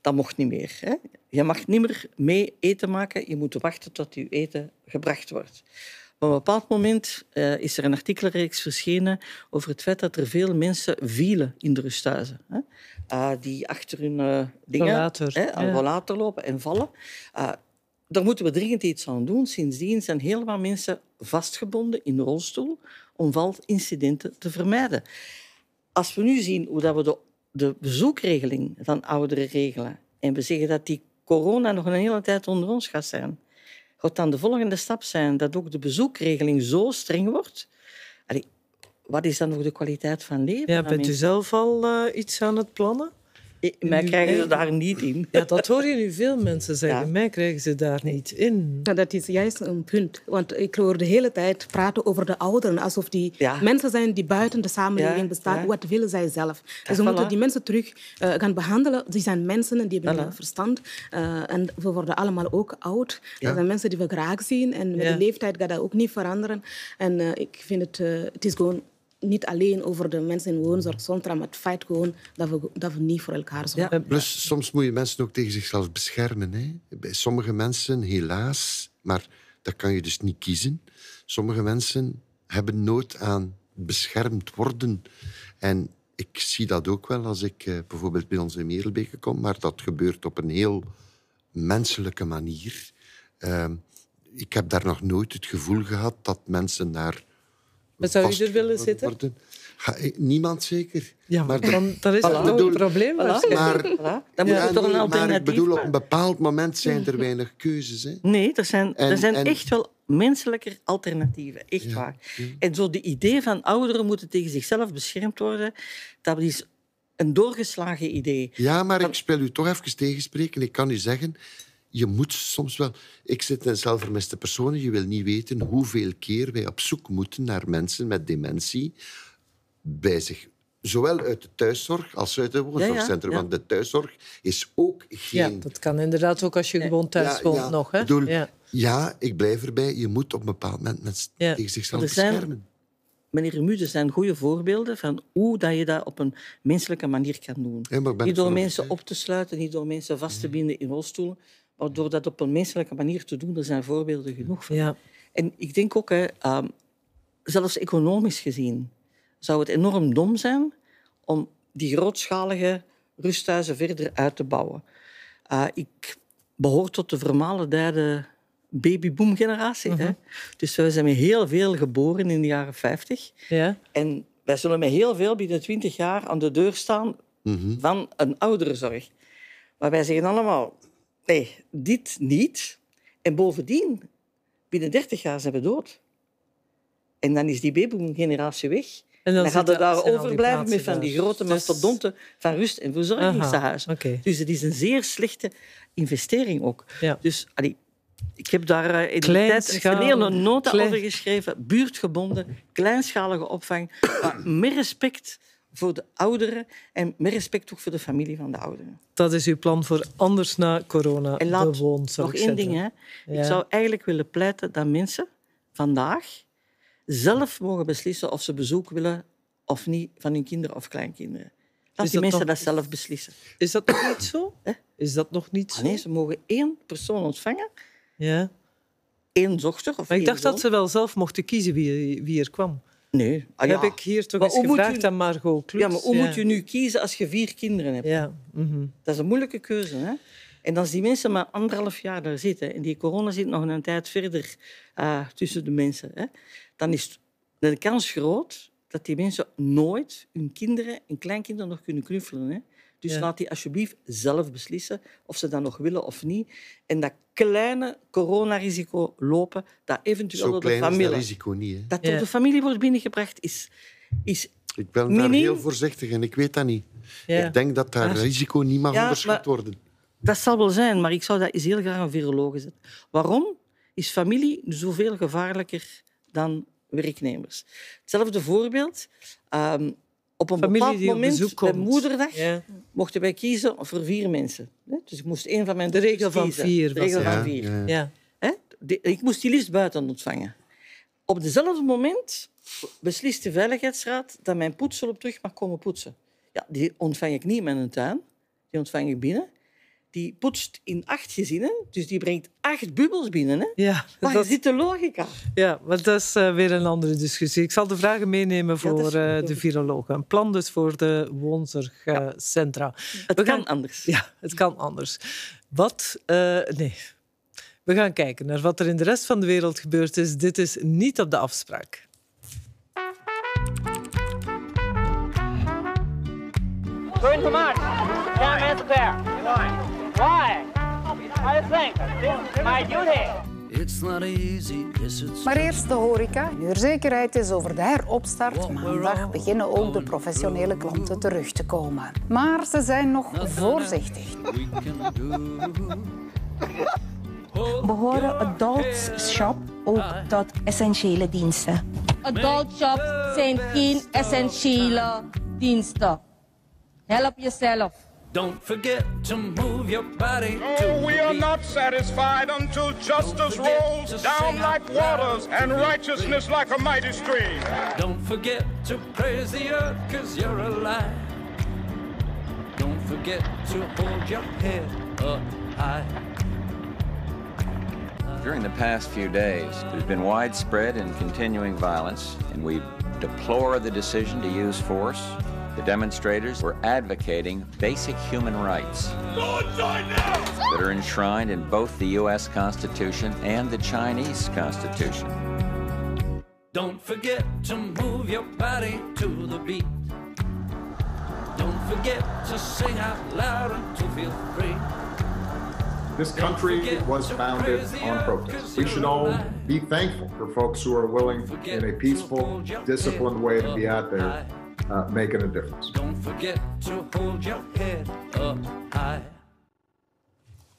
dat mocht niet meer. Hè? Je mag niet meer mee eten maken, je moet wachten tot je eten gebracht wordt. Op een bepaald moment uh, is er een artikelreeks verschenen over het feit dat er veel mensen vielen in de rusthuizen. Hè? Uh, die achter hun uh, dingen, rollator, hè, ja. rollator lopen en vallen. Daar moeten we dringend iets aan doen. Sindsdien zijn heel wat mensen vastgebonden in de rolstoel om valincidenten te vermijden. Als we nu zien hoe dat we de, de bezoekregeling van ouderen regelen en we zeggen dat die corona nog een hele tijd onder ons gaat zijn, gaat dan de volgende stap zijn dat ook de bezoekregeling zo streng wordt. Allee, wat is dan nog de kwaliteit van leven? Ja, bent u zelf al uh, iets aan het plannen? Mij krijgen ze daar niet in. Ja, dat hoor je nu veel mensen zeggen. Ja. Mij krijgen ze daar niet in. Ja, dat is juist een punt. Want ik hoor de hele tijd praten over de ouderen. Alsof die mensen zijn die buiten de samenleving bestaan. Wat willen zij zelf? Dus we moeten die mensen terug uh, gaan behandelen. Die zijn mensen en die hebben voilà. verstand. Uh, en we worden allemaal ook oud. Dat zijn mensen die we graag zien. En met de leeftijd gaat dat ook niet veranderen. En uh, ik vind het, het is gewoon niet alleen over de mensen in woonzorgcentra, maar het feit gewoon dat we, dat we niet voor elkaar zorgen. Ja, plus, soms moet je mensen ook tegen zichzelf beschermen. Hè. Bij sommige mensen, helaas, maar dat kan je dus niet kiezen. Sommige mensen hebben nood aan beschermd worden. En ik zie dat ook wel als ik eh, bijvoorbeeld bij ons in Merelbeke kom, maar dat gebeurt op een heel menselijke manier. Uh, ik heb daar nog nooit het gevoel gehad dat mensen daar maar zou je er willen zitten? Worden. Ga, niemand zeker. Ja, maar dan, dan is dat voilà. een probleem. Voilà. Maar, voilà. Dan moet ja, toch een alternatief Maar ik bedoel, op een bepaald moment zijn er weinig keuzes. Hè. Nee, er zijn, en, er zijn en, echt wel menselijker alternatieven. Echt ja, waar. Ja. En zo de idee van ouderen moeten tegen zichzelf beschermd worden, dat is een doorgeslagen idee. Ja, maar ik spel u toch even tegenspreken. Ik kan u zeggen, je moet soms wel... Ik zit in zelfvermiste personen. Je wil niet weten hoeveel keer wij op zoek moeten naar mensen met dementie bij zich. Zowel uit de thuiszorg als uit het woonzorgcentrum. Ja, ja, ja. Want de thuiszorg is ook geen... Ja, dat kan inderdaad ook als je gewoon thuis woont nog. Hè? Bedoel, ja. ik blijf erbij. Je moet op een bepaald moment met, tegen zichzelf beschermen. Meneer Remus, er zijn goede voorbeelden van hoe dat je dat op een menselijke manier kan doen. niet door mensen op te sluiten, niet door mensen vast te binden in rolstoelen, maar door dat op een menselijke manier te doen, er zijn voorbeelden genoeg van. Ja. En ik denk ook, hè, um, zelfs economisch gezien, zou het enorm dom zijn om die grootschalige rusthuizen verder uit te bouwen. Uh, ik behoor tot de vermalendijde babyboom-generatie. Uh -huh. Dus wij zijn met heel veel geboren in de jaren 50. Ja. En wij zullen met heel veel binnen 20 jaar aan de deur staan -huh. van een ouderenzorg. Maar wij zeggen allemaal, Nee, dit niet. En bovendien, binnen 30 jaar zijn we dood. En dan is die babyboom-generatie weg. En dan, dan gaat het daar overblijven met van die grote dus... mastodonten van rust- en verzorgingshuizen. Okay. Dus het is een zeer slechte investering ook. Ja. Dus allee, ik heb daar in de tijd een hele nota Klein... over geschreven. Buurtgebonden, kleinschalige opvang. met respect voor de ouderen en met respect ook voor de familie van de ouderen. Dat is uw plan voor anders na corona. En laat nog één ding. Hè. Ja. Ik zou eigenlijk willen pleiten dat mensen vandaag zelf mogen beslissen of ze bezoek willen of niet van hun kinderen of kleinkinderen. Laat die mensen nog... dat zelf beslissen. Is dat nog niet zo? Is dat nog niet ah, zo? nee, ze mogen één persoon ontvangen. Ja. Eén dochter of maar ik dacht zoon. dat ze wel zelf mochten kiezen wie, wie er kwam. Nee. Ah, ja. Heb ik hier toch maar eens gevraagd aan Margot. Ja, maar hoe ja. moet je nu kiezen als je vier kinderen hebt? Ja. Mm -hmm. Dat is een moeilijke keuze. Hè? En als die mensen maar anderhalf jaar daar zitten en die corona zit nog een tijd verder uh, tussen de mensen, hè, dan is de kans groot dat die mensen nooit hun kinderen en kleinkinderen nog kunnen knuffelen. Hè? Dus ja. laat die alsjeblieft zelf beslissen of ze dat nog willen of niet. En dat kleine coronarisico lopen, dat eventueel Zo door de familie... dat risico niet. Hè? Dat door ja. de familie wordt binnengebracht, is, is Ik ben minim. daar heel voorzichtig en ik weet dat niet. Ja. Ik denk dat dat risico niet mag onderschat worden. Dat zal wel zijn, maar ik zou dat eens heel graag aan virologen zetten. Waarom? is familie zoveel gevaarlijker dan werknemers. Hetzelfde voorbeeld. Um, op een Familie bepaald moment, bij moederdag, ja. mochten wij kiezen voor vier mensen. Dus ik moest één van mijn De regel van vier. De regel van vier. Ja. Ik moest die liefst buiten ontvangen. Op dezelfde moment beslist de Veiligheidsraad dat mijn poetsel op terug mag komen poetsen. Ja, die ontvang ik niet in mijn tuin. Die ontvang ik binnen die poetst in acht gezinnen. Dus die brengt acht bubbels binnen. Hè? Ja, Waar dat... zit de logica? Ja, maar dat is uh, weer een andere discussie. Ik zal de vragen meenemen voor ja, uh, de virologen. Een plan dus voor de woonzorgcentra. Uh, het We kan gaan... anders. Ja, het kan anders. Wat... Eh, nee. We gaan kijken naar wat er in de rest van de wereld gebeurd is. Dit is niet op de afspraak. Turn to march. Can't there. Why? I think this my duty. It's not easy, yes it's maar eerst de horeca. Huurzekerheid is over de heropstart. Maandag beginnen ook de professionele klanten terug te komen. Maar ze zijn nog voorzichtig. Behoren adult shop ook tot essentiële diensten? Adult shops zijn geen essentiële diensten. Help jezelf. Don't forget to move your body. Oh, we are not satisfied until justice rolls down like waters and righteousness like a mighty stream. Don't forget to praise the earth cause you're alive. Don't forget to hold your head up high. During the past few days, there's been widespread and continuing violence, and we deplore the decision to use force the demonstrators were advocating basic human rights that are enshrined in both the U.S. Constitution and the Chinese Constitution. Don't forget to move your body to the beat. Don't forget to sing out loud and to feel free. This country was founded on protest. We should all be thankful for folks who are willing, in a peaceful, disciplined way, to be out there uh, making a difference. Don't forget to hold your head up high.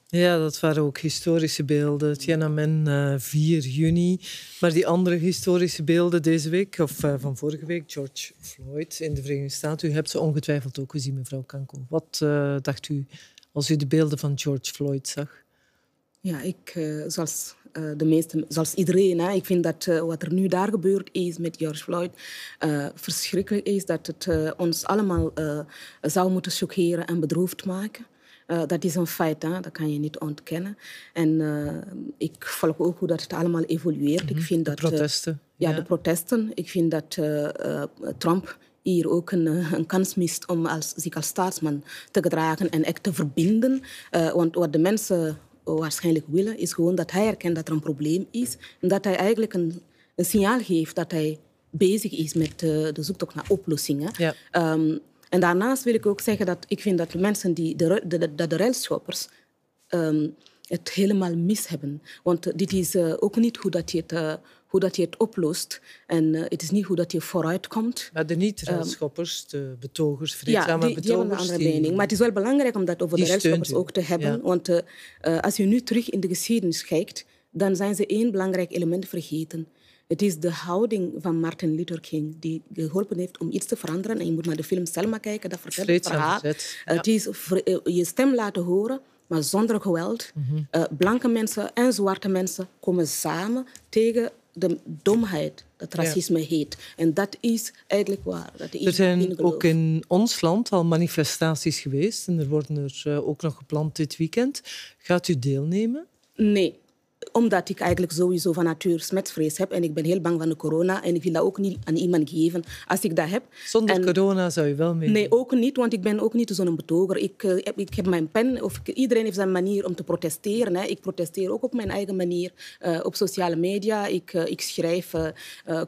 Ja, dat waren ook historische beelden. Tiananmen uh, 4 juni. Maar die andere historische beelden deze week, of uh, van vorige week, George Floyd in de Verenigde Staten. U hebt ze ongetwijfeld ook gezien, mevrouw Kanko. Wat uh, dacht u als u de beelden van George Floyd zag? Ja, ik, zoals de meeste, zoals iedereen. Hè. Ik vind dat uh, wat er nu daar gebeurd is met George Floyd uh, verschrikkelijk is. Dat het ons allemaal zou moeten choqueren en bedroefd maken. dat is een feit, hè? dat kan je niet ontkennen. En ik volg ook hoe dat het allemaal evolueert. Mm -hmm. ik mhm. vind dat, de protesten. Ja, ja, de protesten. Ik vind dat Trump hier ook een, een, kans mist om als, zich als staatsman te gedragen en echt te verbinden. want wat de mensen waarschijnlijk willen, is gewoon dat hij erkent dat er een probleem is. En dat hij eigenlijk een, een signaal geeft dat hij bezig is met de, de zoektocht naar oplossingen. Ja. Um, en daarnaast wil ik ook zeggen dat ik vind dat de mensen die, de, de, de, de railschoppers, um, het helemaal mis hebben. Want dit is uh, ook niet hoe dat je het hoe dat je het oplost. En uh, het is niet hoe dat je vooruit komt. Maar de niet-railschoppers, um, de betogers, vreedzame ja, die, betogers... die hebben een andere mening. Maar het is wel belangrijk om dat over de railschoppers ook te hebben. Ja. Want uh, als je nu terug in de geschiedenis kijkt, dan zijn ze één belangrijk element vergeten. Het is de houding van Martin Luther King die geholpen heeft om iets te veranderen. En je moet naar de film Selma kijken, dat vertelt het verhaal. Ja. Het is je stem laten horen, maar zonder geweld. Mm -hmm. uh, blanke mensen en zwarte mensen komen samen tegen de domheid dat racisme ja. heet. En dat is eigenlijk waar. Dat er zijn ook in ons land al manifestaties geweest en er worden er uh, ook nog gepland dit weekend. Gaat u deelnemen? Nee, omdat ik eigenlijk sowieso van natuur smetvrees heb. En ik ben heel bang van de corona. En ik wil dat ook niet aan iemand geven als ik dat heb. Zonder corona zou je wel mee? Nee, ook niet. Want ik ben ook niet zo'n betoger. Ik, uh, heb, ik heb mijn pen. Of ik, iedereen heeft zijn manier om te protesteren. Hè. Ik protesteer ook op mijn eigen manier. Uh, op sociale media. Ik, uh, ik schrijf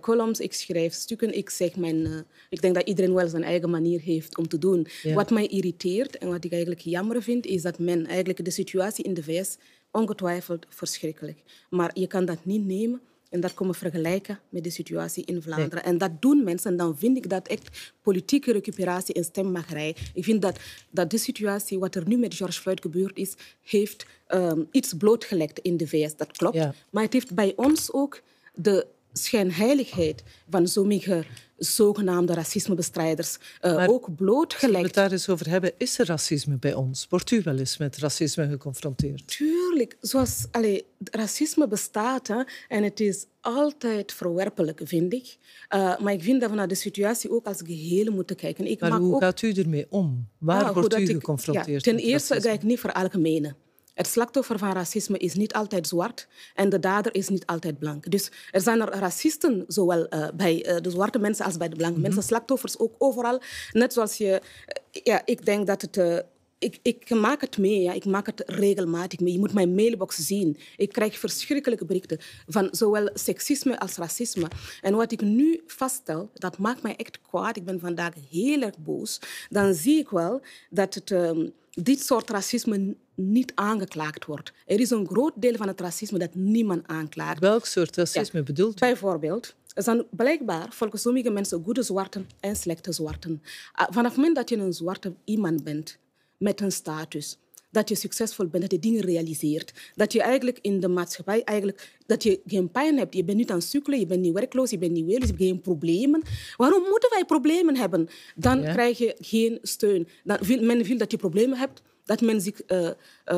columns. Ik schrijf stukken. Ik, zeg mijn, ik denk dat iedereen wel zijn eigen manier heeft om te doen. Ja. Wat mij irriteert en wat ik eigenlijk jammer vind... is dat men eigenlijk de situatie in de VS ongetwijfeld verschrikkelijk. Maar je kan dat niet nemen en dat komen vergelijken met de situatie in Vlaanderen. En dat doen mensen. En dan vind ik dat echt politieke recuperatie en stemmachterij. Ik vind dat, dat de situatie, wat er nu met George Floyd gebeurd is, heeft um, iets blootgelegd in de VS. Dat klopt. Maar het heeft bij ons ook de schijnheiligheid van sommige zogenaamde racismebestrijders uh, ook blootgelegd. Als we het daar eens over hebben, is er racisme bij ons? Wordt u wel eens met racisme geconfronteerd? Tuurlijk. Zoals, allee, racisme bestaat hè, en het is altijd verwerpelijk, vind ik. Uh, maar ik vind dat we naar de situatie ook als geheel moeten kijken. Ik maar hoe ook... gaat u ermee om? Waar ah, wordt u geconfronteerd? Ja, ten eerste ga ik niet veralgemenen. Het slachtoffer van racisme is niet altijd zwart en de dader is niet altijd blank. Dus er zijn er racisten, zowel uh, bij uh, de zwarte mensen als bij de blanke mm -hmm. mensen, slachtoffers ook overal. Net zoals je, uh, ja, ik denk dat het. ik, ik, maak het mee, ja. ik maak het regelmatig mee. Je moet mijn mailbox zien. Ik krijg verschrikkelijke berichten van zowel seksisme als racisme. En wat ik nu vaststel, dat maakt mij echt kwaad. Ik ben vandaag heel erg boos. Dan zie ik wel dat het, um, dit soort racisme niet aangeklaagd wordt. Er is een groot deel van het racisme dat niemand aanklaagt. Welk soort racisme ja. bedoelt u? Bijvoorbeeld, er zijn blijkbaar volgens sommige mensen goede zwarten en slechte zwarten. Ah, vanaf het moment dat je een zwarte iemand bent met een status, dat je succesvol bent, dat je dingen realiseert, dat je eigenlijk in de maatschappij eigenlijk, dat je geen pijn hebt, je bent niet aan het sukkelen, je bent niet werkloos, je bent niet weerloos, je hebt geen problemen. Waarom moeten wij problemen hebben? Dan ja. krijg je geen steun. Dan men wil dat je problemen hebt, dat men zich, uh, uh,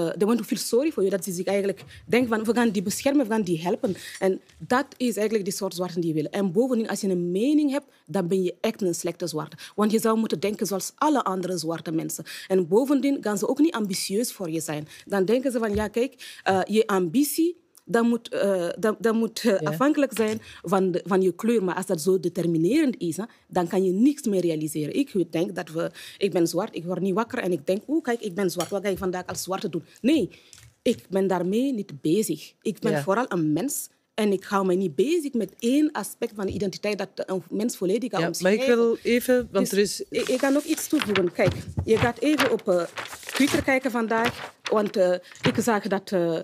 they want to feel sorry for you, dat ze zich eigenlijk denken van we gaan die beschermen, we gaan die helpen. En dat is eigenlijk de soort zwarte die je. En bovendien, als je een mening hebt, dan ben je echt een slechte zwarte. Want je zou moeten denken zoals alle andere zwarte mensen. En bovendien gaan ze ook niet ambitieus voor je zijn. Dan denken ze van ja, kijk, uh, je ambitie dat moet, uh, dat, dat moet uh, ja. afhankelijk zijn van, de, van je kleur. Maar als dat zo determinerend is, hè, dan kan je niks meer realiseren. Ik denk dat we... Ik ben zwart, ik word niet wakker en ik denk... Oeh, kijk, ik ben zwart. Wat ga ik vandaag als zwarte doen? Nee, ik ben daarmee niet bezig. Ik ben ja. vooral een mens en ik hou me niet bezig met één aspect van de identiteit dat een mens volledig kan ja, Maar ik wil even, want dus er is... Ik, ik, kan nog iets toevoegen. Kijk, je gaat even op uh, Twitter kijken vandaag. Want uh, ik zag dat uh,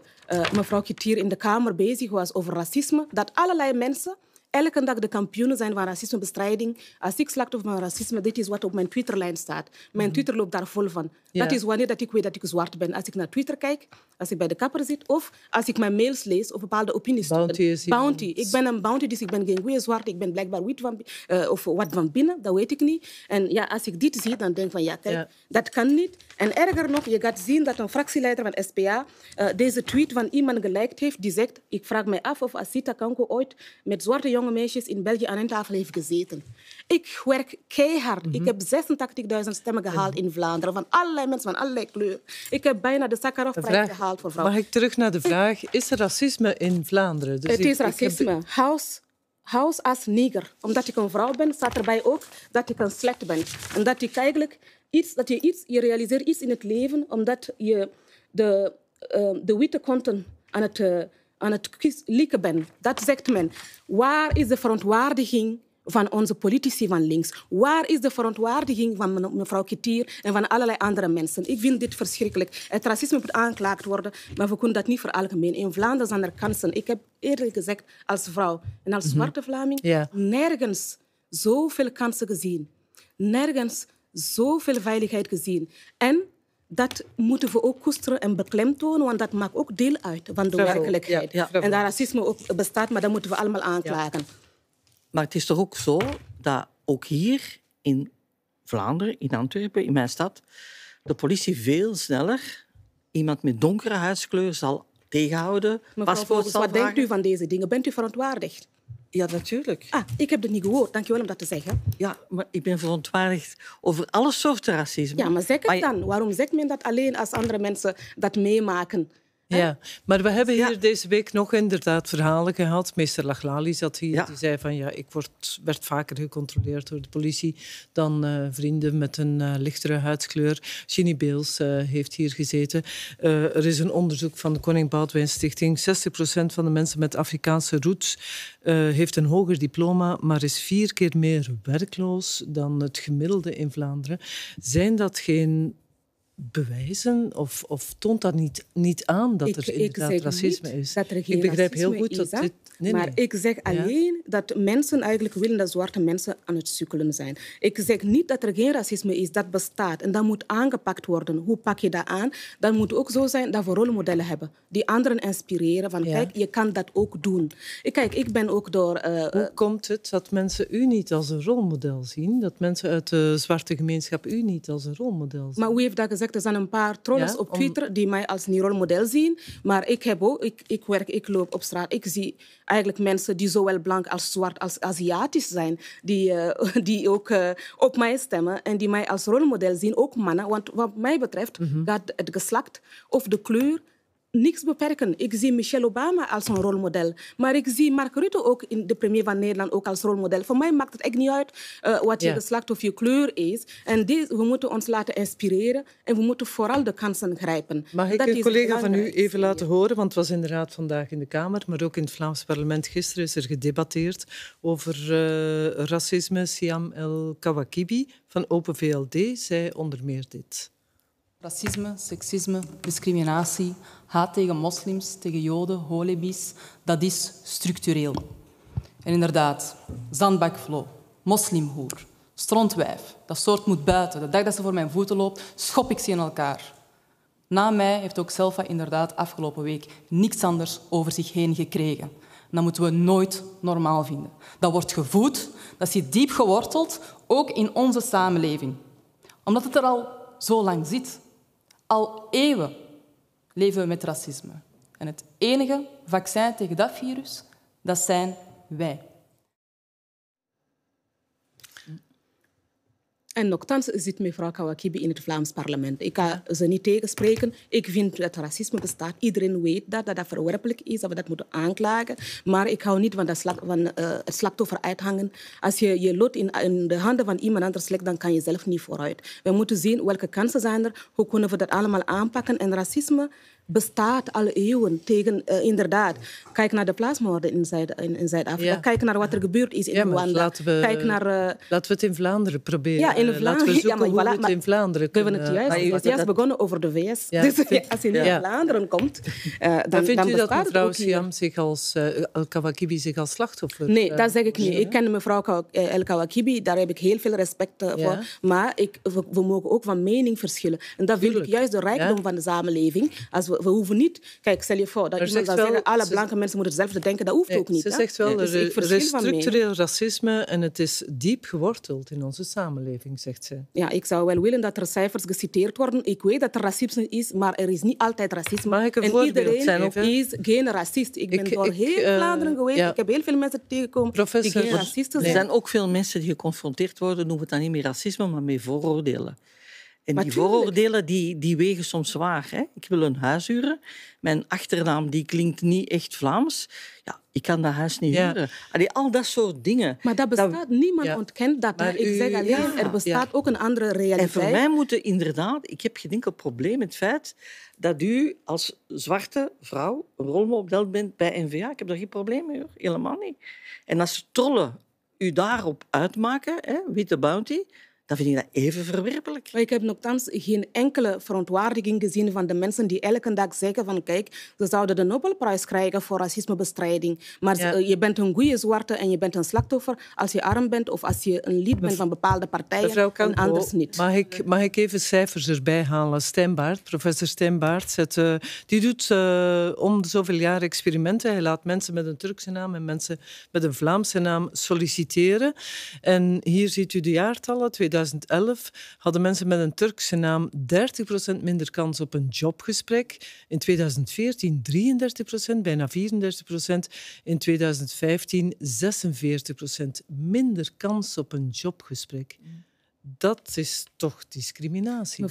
mevrouw Kitier in de Kamer bezig was over racisme. Dat allerlei mensen elke dag de kampioenen zijn van racismebestrijding. Als ik slachtoffer van racisme, dit is wat op mijn Twitterlijn staat. Mijn mm. Twitter loopt daar vol van. Dat is wanneer dat ik weet dat ik zwart ben. Als ik naar Twitter kijk, als ik bij de kapper zit, of als ik mijn mails lees of bepaalde opinies. Bounty is bounty. Ik ben een bounty, dus ik ben geen goede zwart. Ik ben blijkbaar wit van, uh, of wat van binnen, dat weet ik niet. En ja, als ik dit zie, dan denk ik van ja, kijk, ja. dat kan niet. En erger nog, je gaat zien dat een fractieleider van SPA uh, deze tweet van iemand geliked heeft, die zegt, ik vraag mij af of Asita Kanko ooit met zwarte jonge meisjes in België aan een tafel heeft gezeten. Ik werk keihard. Mm -hmm. Ik heb 86.000 stemmen gehaald in Vlaanderen, van allerlei mensen, van allerlei kleuren. Ik heb bijna de Sakharov-prijs gehaald voor vrouwen. Mag ik terug naar de vraag, is er racisme in Vlaanderen? Dus het is racisme. Heb... House house als neger. Omdat ik een vrouw ben, staat erbij ook dat ik een slecht ben. En dat ik eigenlijk iets, dat je iets, je realiseert iets in het leven, omdat je de, uh, de witte konten aan het, uh, aan het likken bent. Dat zegt men. Waar is de verontwaardiging van onze politici van links? Waar is de verontwaardiging van mevrouw Kitier en van allerlei andere mensen? Ik vind dit verschrikkelijk. Het racisme moet aangeklaagd worden, maar we kunnen dat niet veralgemenen. In Vlaanderen zijn er kansen. Ik heb eerlijk gezegd als vrouw en als zwarte Vlaming nergens zoveel kansen gezien. Nergens zoveel veiligheid gezien. En dat moeten we ook koesteren en beklemtonen, want dat maakt ook deel uit van de werkelijkheid. Ja, ja. En dat racisme ook bestaat, maar dat moeten we allemaal aanklagen. Ja. Maar het is toch ook zo dat ook hier in Vlaanderen, in Antwerpen, in mijn stad, de politie veel sneller iemand met donkere huidskleur zal tegenhouden. Mevrouw Vogels, wat denkt u van deze dingen? Bent u verontwaardigd? Ja, natuurlijk. Ah, ik heb het niet gehoord. Dank je wel om dat te zeggen. Ja, maar ik ben verontwaardigd over alle soorten racisme. Ja, maar zeg het dan. Waarom zegt men dat alleen als andere mensen dat meemaken? Ja, maar we hebben hier ja. deze week nog inderdaad verhalen gehad. Meester Lachlali zat hier, ja. die zei van ja, ik word, werd vaker gecontroleerd door de politie dan uh, vrienden met een uh, lichtere huidskleur. Ginny Beels uh, heeft hier gezeten. er is een onderzoek van de Koning Boudewijn Stichting. 60% van de mensen met Afrikaanse roots heeft een hoger diploma, maar is vier keer meer werkloos dan het gemiddelde in Vlaanderen. Zijn dat geen bewijzen of, of toont dat niet, niet aan dat er inderdaad racisme is? Dat er geen ik begrijp heel goed dat dit maar ik zeg alleen dat mensen eigenlijk willen dat zwarte mensen aan het sukkelen zijn. Ik zeg niet dat er geen racisme is, dat bestaat. En dat moet aangepakt worden. Hoe pak je dat aan? Dat moet ook zo zijn dat we rolmodellen hebben. Die anderen inspireren van, kijk, je kan dat ook doen. Kijk, ik ben ook door... Uh, Hoe komt het dat mensen u niet als een rolmodel zien? Dat mensen uit de zwarte gemeenschap u niet als een rolmodel zien? Maar wie heeft dat gezegd? Er zijn een paar trolls op Twitter die mij als niet rolmodel zien. Maar ik, heb ook, ik, ik werk, ik loop op straat. Ik zie eigenlijk mensen die zowel blank als zwart als Aziatisch zijn, die, uh, die ook uh, op mij stemmen en die mij als rolmodel zien, ook mannen. Want wat mij betreft mm -hmm. gaat het geslacht of de kleur niks beperken. Ik zie Michelle Obama als een rolmodel. Maar ik zie Mark Rutte ook, in de premier van Nederland, ook als rolmodel. Voor mij maakt het echt niet uit uh, wat je geslacht of je kleur is. En we moeten ons laten inspireren en we moeten vooral de kansen grijpen. Mag ik een collega van u even laten horen? Want het was inderdaad vandaag in de Kamer, maar ook in het Vlaams parlement gisteren is er gedebatteerd over uh, racisme. Siam El Kawakibi van Open VLD zei onder meer dit. Racisme, seksisme, discriminatie, haat tegen moslims, tegen joden, holebis, dat is structureel. En inderdaad, zandbakflow, moslimhoer, strontwijf, dat soort moet buiten. De dag dat ze voor mijn voeten loopt, schop ik ze in elkaar. Na mij heeft ook Selfa inderdaad afgelopen week niks anders over zich heen gekregen. dat moeten we nooit normaal vinden. Dat wordt gevoed, dat zit diep geworteld, ook in onze samenleving. Omdat het er al zo lang zit. Al eeuwen leven we met racisme. En het enige vaccin tegen dat virus, dat zijn wij. En nogthans zit mevrouw Kawakibi in het Vlaams parlement. Ik kan ze niet tegenspreken. Ik vind dat racisme bestaat. Iedereen weet dat, dat verwerpelijk is, dat we dat moeten aanklagen. Maar ik hou niet van, dat van uh, het slachtoffer uithangen. Als je je lot in, in, de handen van iemand anders legt, dan kan je zelf niet vooruit. We moeten zien welke kansen zijn er, hoe kunnen we dat allemaal aanpakken. En racisme bestaat al eeuwen tegen, uh, inderdaad. Kijk naar de plaatsmoorden in, Zuid, in, in Zuid-Afrika. Ja. Kijk naar wat er gebeurd is in ja, Rwanda. Laten we, Kijk naar, uh, laten we het in Vlaanderen proberen. Ja, in Vlaanderen. Laten we zoeken ja, maar, het in Vlaanderen kunnen... We hebben het juist, juist begonnen over de VS. Ja. Dus als je nu in Vlaanderen komt, uh, dan, vindt dan u dat mevrouw Siam zich als, El Kawakibi zich als slachtoffer... Nee, dat zeg ik niet. Ik ken mevrouw El Kawakibi, daar heb ik heel veel respect voor. Maar ik, we, we, mogen ook van mening verschillen. En dat vind ik juist de rijkdom van de samenleving. Als we, we hoeven niet Kijk, stel je voor dat er iemand zou zeggen... alle blanke mensen moeten hetzelfde denken. Dat hoeft ook niet. Ze zegt wel, dus er, is structureel racisme en het is diep geworteld in onze samenleving, zegt ze. Ja, ik zou wel willen dat er cijfers geciteerd worden. Ik weet dat er racisme is, maar er is niet altijd racisme. Mag ik een en iedereen zijn, is geen racist. Ik ben ik, door heel uh, Vlaanderen geweest. Ja. Ik heb heel veel mensen tegengekomen Professor, die geen racisten zijn. Er zijn ook veel mensen die geconfronteerd worden, noemen het dan niet meer racisme, maar meer vooroordelen. En die vooroordelen die, die wegen soms zwaar. Hè? Ik wil een huis huren. Mijn achternaam die klinkt niet echt Vlaams. Ja, ik kan dat huis niet ja. huren. Allee, al dat soort dingen. Maar dat bestaat. Niemand ontkent dat. Maar ik zeg alleen, ja, er bestaat ook een andere realiteit. En voor mij moeten inderdaad... Ik heb geen enkel probleem met het feit dat u als zwarte vrouw een rolmodel bent bij NVA. Ik heb daar geen probleem mee, hoor. Helemaal niet. En als trollen u daarop uitmaken, hè, witte bounty dan vind ik dat even verwerpelijk. Maar ik heb nogthans geen enkele verontwaardiging gezien van de mensen die elke dag zeggen van kijk, ze zouden de Nobelprijs krijgen voor racismebestrijding. Maar je bent een goede zwarte en je bent een slachtoffer als je arm bent of als je een lid bent van bepaalde partijen en anders niet. Mag ik, mag ik even cijfers erbij halen? Stembaard, professor Stembaard, zet, uh, die doet uh, om de zoveel jaar experimenten. Hij laat mensen met een Turkse naam en mensen met een Vlaamse naam solliciteren. En hier ziet u de jaartallen, 2011 hadden mensen met een Turkse naam 30% minder kans op een jobgesprek. In 2014 33%, bijna 34%. In 2015 46% minder kans op een jobgesprek. Dat is toch discriminatie?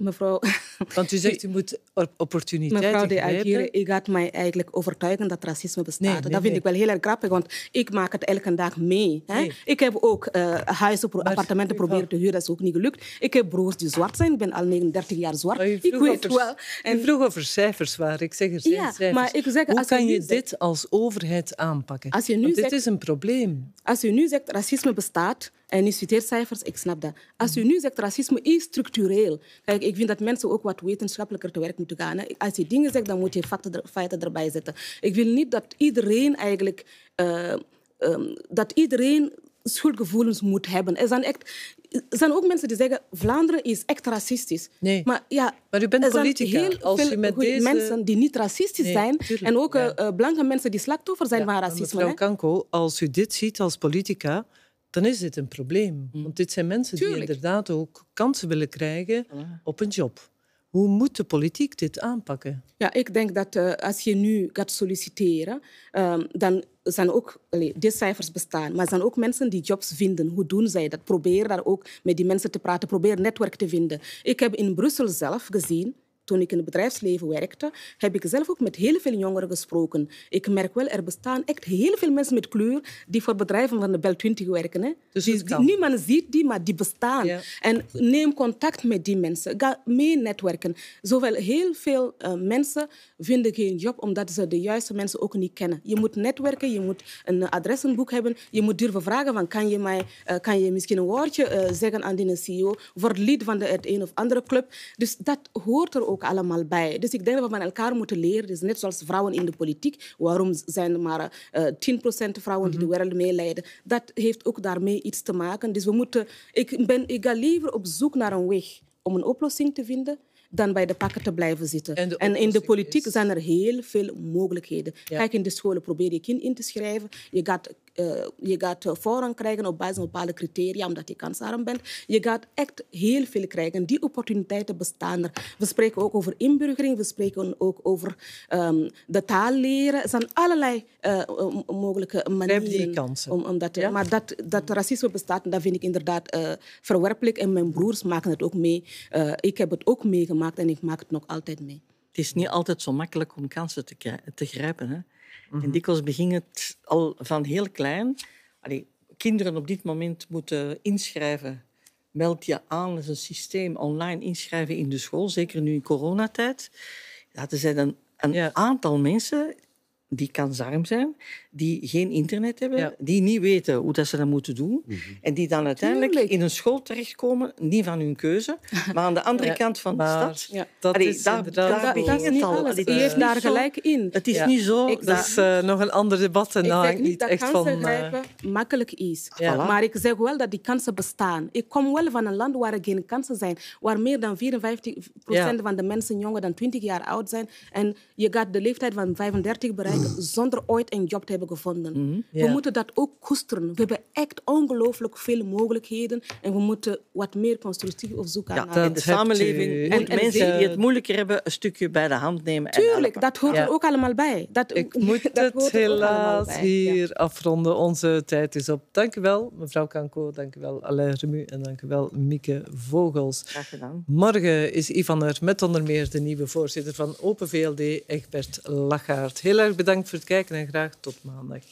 Mevrouw... Want u zegt, u moet opportuniteiten Mevrouw de Agire, u gaat mij eigenlijk overtuigen dat racisme bestaat. dat vind ik wel heel erg grappig, want ik maak het elke dag mee. Hè? Ik heb ook uh, huizen, appartementen proberen te huren, dat is ook niet gelukt. Ik heb broers die zwart zijn, ik ben al 39 jaar zwart. Ik weet over, wel. En... U vroeg over cijfers waar, ik zeg er zijn ja, cijfers. Maar ik zeg, Hoe kan je, dit als overheid aanpakken? Als je nu want zegt, dit is een probleem. Als u nu zegt, racisme bestaat En u citeert cijfers, ik snap dat. Als u nu zegt racisme is structureel. Kijk, ik vind dat mensen ook wat wetenschappelijker te werk moeten gaan. Hè. Als je dingen zegt, dan moet je feiten, feiten erbij zetten. Ik wil niet dat iedereen eigenlijk... Uh, um, dat iedereen schuldgevoelens moet hebben. Er zijn, echt, er zijn ook mensen die zeggen Vlaanderen is echt racistisch. Nee. Maar, ja, maar u bent er politica. zijn heel Als veel u met deze... mensen die niet racistisch nee, zijn tuurlijk, en ook ja. uh, blanke mensen die slachtoffer zijn ja, van racisme. Mevrouw? Kanko, als u dit ziet als politica, dan is dit een probleem. Mm. Want dit zijn mensen Tuurlijk. die inderdaad ook kansen willen krijgen op een job. Hoe moet de politiek dit aanpakken? Ja, ik denk dat uh, als je nu gaat solliciteren, um, dan zijn ook, allee, cijfers bestaan, maar zijn ook mensen die jobs vinden. Hoe doen zij dat? Probeer daar ook met die mensen te praten, probeer netwerk te vinden. Ik heb in Brussel zelf gezien, toen ik in het bedrijfsleven werkte, heb ik zelf ook met heel veel jongeren gesproken. Ik merk wel, er bestaan echt heel veel mensen met kleur die voor bedrijven van de Bel 20 werken. Hè? Dus die, die- niemand ziet die, maar die bestaan. Ja. En neem contact met die mensen. Ga mee netwerken. Zowel heel veel eh, mensen vinden geen job omdat ze de juiste mensen ook niet kennen. Je moet netwerken, je moet een adressenboek hebben. Je moet durven vragen van kan je, mij, eh, kan je misschien een woordje eh, zeggen aan die CEO voor lid van de het een of andere club. Dus dat hoort er ook allemaal bij. Dus ik denk dat we van elkaar moeten leren. Dus net zoals vrouwen in de politiek. Waarom zijn er maar eh 10% vrouwen die de wereld meeleiden? Dat heeft ook daarmee iets te maken. Dus we moeten, ik, ben, ik ga liever op zoek naar een weg om een oplossing te vinden dan bij de pakken te blijven zitten. En in de politiek is- zijn er heel veel mogelijkheden. Ja. Kijk, in de scholen probeer je kind in te schrijven. Je gaat, eh, je gaat eh, voorrang krijgen op basis van bepaalde criteria, omdat je kansarm bent. Je gaat echt heel veel krijgen. Die opportuniteiten bestaan er. We spreken ook over inburgering. We spreken ook over ehm, de taal leren. Er zijn allerlei eh, mogelijke manieren. die kansen. Om, om dat, te- Maar dat, dat racisme bestaat, dat vind ik inderdaad verwerpelijk. En mijn broers maken het ook mee. Ik heb het ook meegemaakt en ik maak het nog altijd mee. Het is niet altijd zo makkelijk om kansen te, te grijpen. Hè? En dikwijls begint het al van heel klein. Allee, kinderen op dit moment moeten inschrijven. Meld je aan, dat is een systeem, online inschrijven in de school, zeker nu in coronatijd. Ja, er zijn een, een aantal mensen die kansarm zijn, die geen internet hebben, Ja. die niet weten hoe dat ze dat moeten doen. En die dan uiteindelijk Tuurlijk. in een school terechtkomen, niet van hun keuze, maar aan de andere Ja, kant van maar de stad. Ja. Dat Allee, is daar, inderdaad daar Dat, begint dat is het niet al. alles. Allee, is heeft daar gelijk in. Het is Ja. niet zo... Ik- Dat is eh, nog een ander debat en hangt niet niet dat echt van... kansen eh, makkelijk is. Ja. Maar ik zeg wel dat die kansen bestaan. Ik kom wel van een land waar er geen kansen zijn. Waar meer dan 54% Ja. van de mensen jonger dan 20 jaar oud zijn. En je gaat de leeftijd van 35 bereiken zonder ooit een job te hebben gevonden. Ja. We moeten dat ook koesteren. We hebben echt ongelooflijk veel mogelijkheden. En we moeten wat meer constructief op zoek gaan Ja, naar. in de samenleving u- moet En- en mensen die het moeilijker hebben een stukje bij de hand nemen. en Tuurlijk, dat hoort Ja. er ook allemaal bij. Dat, Ik moet dat het helaas. Ja. hier afronden. Onze tijd is op. Dank u wel, mevrouw Kanko. Dank u wel, Alain Remu. En dank u wel, Mieke Vogels. Graag gedaan. Morgen is Ivan er met onder meer de nieuwe voorzitter van Open VLD, Egbert Lachaert. Heel erg bedankt voor het kijken en graag tot maandag.